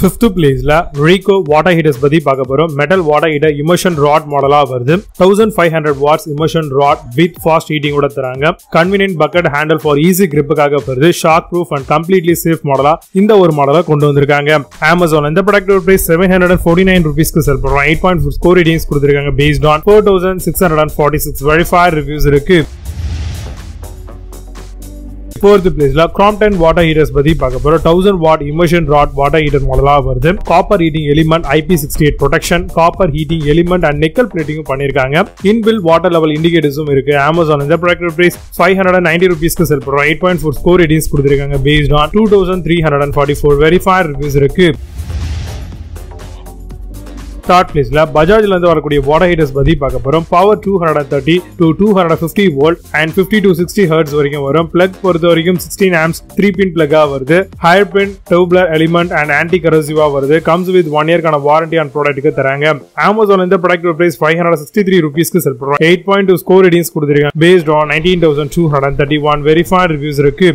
Fifth பிளேஸ்ல Rico water heaters பத்தி பார்க்க போறோம். Metal water heater immersion rod மாடலா வருது. Thousand five hundred watts immersion rod with fast heating கூட தராங்க. Convenient bucket handle for easy கிரிப்புக்காக வருது. Short proof and completely safe மாடலா இந்த ஒரு மாடலா கொண்டு வந்திருக்காங்க. அமேசான் இந்த product price seven hundred and forty nine ருபீஸ்க்கு செல் பண்ணுறோம் eight point four score ratings கொடுத்துருக்காங்க based on four thousand six hundred and forty six verify reviews இருக்கு. ஃபோர்த் பிளேஸ்ல கிராம்டன் வாட்டர் ஹீட்டர்ஸ் பத்தி பார்க்க போறோம். Thousand watt immersion rod water heater மாடலாக வருது. Copper heating element IP sixty eight protection copper heating element and nickel பிளேட்டிங்கும் பண்ணிருக்காங்க inbuilt water level இண்டிகேட்டர்ஸும் இருக்கு. அமேசான் இந்த product price five hundred ninety ருபீஸ்க்கு செல் பண்ணுறோம் eight point four score ratings கொடுத்துருக்காங்க based on two thousand three hundred and forty four verify reviews இருக்கு. Third பிளேஸ்ல பஜாஜ்ல இருந்து வரக்கூடிய வாட்டர் ஹீட்டர்ஸ் பத்தி பார்க்க போறோம். Power two hundred thirty to two hundred fifty volt and fifty to sixty hertz வரைக்கும் வரும். பிளக் பொறுத்த வரைக்கும் சிக்ஸ்டீன் ஆம்ஸ் த்ரீ பின் பிளக்கா வருது. Higher pin tubular element and anti கரோசிவா வருது. கம்ஸ் வித் ஒன் இயர்க்கான வாரண்டி ஆன் ப்ராடக்ட்டுக்கு தராங்க. அமேசான் இந்த product price five hundred sixty three ருபீஸ்க்கு செல் பண்ணுறோம் eight point two score ratings கொடுத்துருக்காங்க. Based on nineteen thousand two hundred thirty one verified reviews இருக்கு.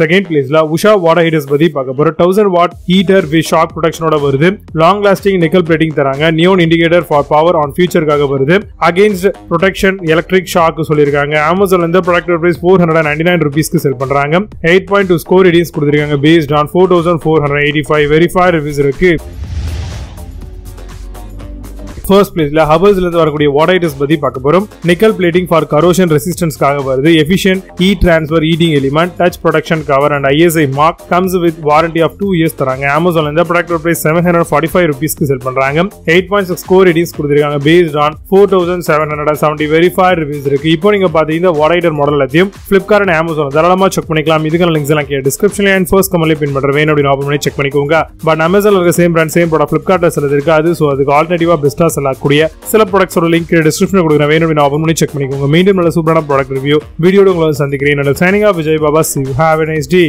Second பிளேஸ்ல உஷா வாட்டர் ஹீட்டர்ஸ் பத்தி பார்க்க போறோம். Thousand watt heater with shock ப்ரொடக்ஷனோட வருது. லாங் லாஸ்டிங் நிக்கல் பிளேட்டிங் தராங்க. Neon indicator for power on ஃபியூச்சருக்காக வருது. Against protection electric shock சொல்லியிருக்காங்க அமேசான்ல இந்த product price four hundred ninety nine ருபீஸ்க்கு செல் பண்றாங்க. Eight point two score ratings கொடுத்துருக்காங்க based on four thousand four hundred eighty five verify reviews இருக்கு. First பிளேஸ்ல ஹபர்ஸ்ல இருந்து வரக்கூடிய வாட்டர் பத்தி பார்க்க போறோம். நிக்கல் பிளேட்டிங் ஃபார் கரோஷன் ரெசிஸ்டன்ஸ்க்காக வருது. Efficient heat transfer heating element touch protection cover and ISI mark comes with warranty of two years தராங்க. அமேசான் இந்த product price seven hundred forty five ருபீஸ்க்கு செல் பண்றாங்க. Eight point six score ratings கொடுத்துருக்காங்க. Based on four thousand seven hundred seventy verify reviews இருக்கு. இப்போ நீங்க பாத்தீங்கன்னா water heater model எல்லாத்தையும் பிளிப்கார்ட் அண்ட் அமேசான் தாராளமா செக் பண்ணிக்கலாம். இதுக்கான லிங்க்ஸ் எல்லாம் கீழே டிஸ்கிரிப்ஷன்ல அண்ட் ஃபர்ஸ்ட் கமலே பின் பண்ற வேணும் அப்படின்னு ஆப்பன் பண்ணி செக் பண்ணிக்கோங்க. பட் அமேசான் இருக்க சேம் பிராண்ட் சேம் ப்ராடக்ட் பிளிப்கார்ட்ல சிலது இருக்காது ஸோ அதுக்கு ஆல்டர்னேட்டிவா பெஸ்டா செல்லக்கூடிய சில ப்ராடக்ட்ஸோட லிங்க் டிஸ்கிரிப்ஷன் கொடுக்குறேன். வேணும் அப்படின்னு பண்ணி செக் பண்ணிக்கோங்க. மீண்டும் நல்ல சூப்பரான ப்ராடக்ட் ரிவ்யூ வீடியோட உங்களை சந்திக்கிறேன். Signing off Vijay Baba. See have nice day